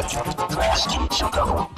Plastic sugar.